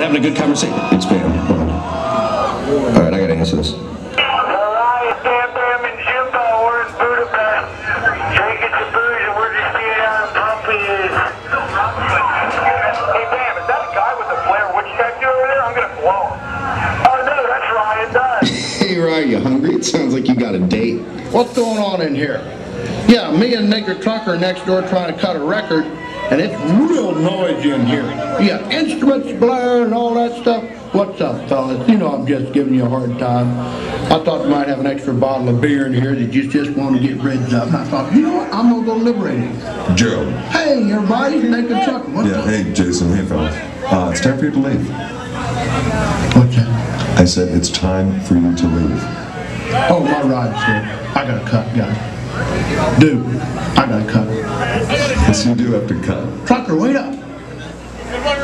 not having a good conversation. It's Bam. Hold on. All right, I gotta answer this. Alright, Bam Bam and Jimbo, we're in Budapest. Drinking some booze and we're just seeing how pumpy is. Hey Bam, is that a guy with a Blair Witch tattoo over there? I'm gonna blow him. Oh no, that's Ryan Dunn. Hey, Ryan, you hungry? It sounds like you got a date. What's going on in here? Yeah, me and Naked Trucker next door trying to cut a record, and it's real noisy in here. Yeah, instruments blare and all that stuff. What's up, fellas? You know I'm just giving you a hard time. I thought you might have an extra bottle of beer in here that you just want to get rid of. And I thought, you know what? I'm gonna go liberate it. Gerald. Hey, everybody, Naked Trucker. What's Yeah, up? hey, Jason. Hey, fellas. Uh, it's time for you to leave. What's that? I said it's time for you to leave. Oh, my ride's here. I gotta cut, guys. Dude, I gotta cut. Yes, you do have to come. Tucker, wait up. Good one,